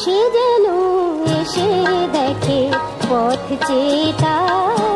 चीता